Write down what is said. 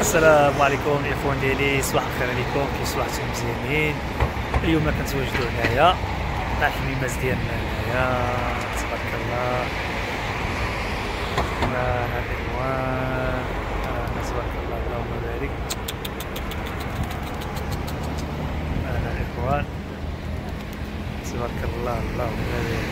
السلام عليكم الاخوان ديالي صباح الخير عليكم كيف صبحتم مزيانين. اليوم كنتواجدوا هنايا. مع الحميمات ديالنا هنايا. تبارك الله. هنا الاخوان آه، تبارك الله اللهم بارك. هنا الاخوان تبارك الله اللهم بارك.